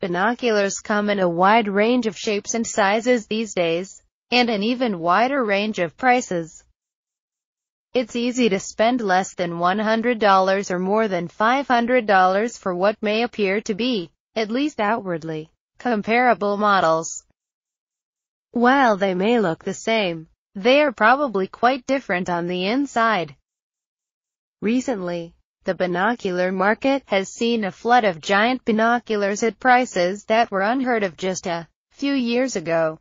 Binoculars come in a wide range of shapes and sizes these days, and an even wider range of prices. It's easy to spend less than $100 or more than $500 for what may appear to be, at least outwardly, comparable models. While they may look the same, they are probably quite different on the inside. Recently, the binocular market has seen a flood of giant binoculars at prices that were unheard of just a few years ago.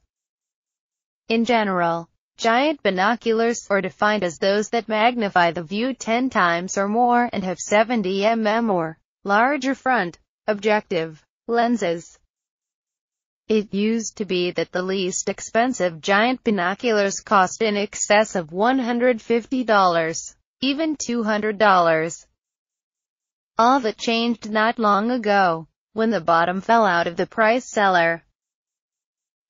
In general, Giant binoculars are defined as those that magnify the view 10 times or more and have 70 mm or larger front objective lenses. It used to be that the least expensive giant binoculars cost in excess of $150, even $200. All that changed not long ago, when the bottom fell out of the price cellar.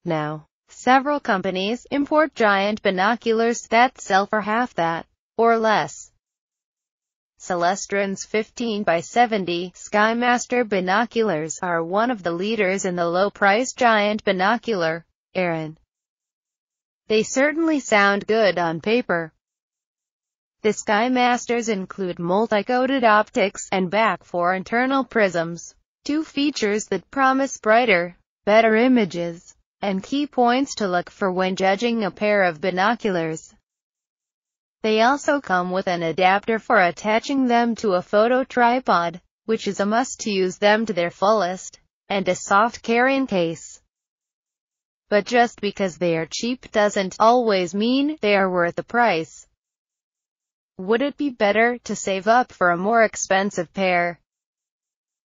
Now, Several companies import giant binoculars that sell for half that, or less. Celestron's 15 by 70 Skymaster binoculars are one of the leaders in the low-price giant binocular, Aaron. They certainly sound good on paper. The Skymasters include multi-coated optics and BAK-4 internal prisms, two features that promise brighter, better images and key points to look for when judging a pair of binoculars. They also come with an adapter for attaching them to a photo tripod, which is a must to use them to their fullest, and a soft carrying case. But just because they are cheap doesn't always mean they are worth the price. Would it be better to save up for a more expensive pair?